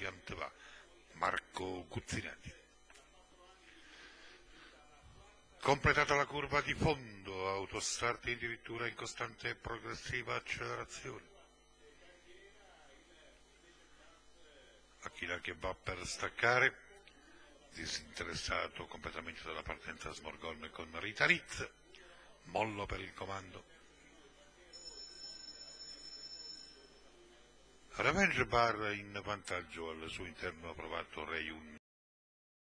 di Anteva, Marco Guzzinetti. Completata la curva di fondo, autostart addirittura in costante e progressiva accelerazione. Aquila che va per staccare, disinteressato completamente dalla partenza Smorgon con Rita Ritz, mollo per il comando. Revenge Bar in vantaggio al suo interno ha provato